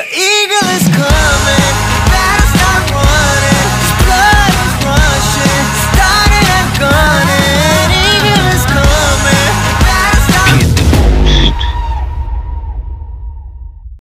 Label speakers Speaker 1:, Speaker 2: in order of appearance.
Speaker 1: The eagle is coming.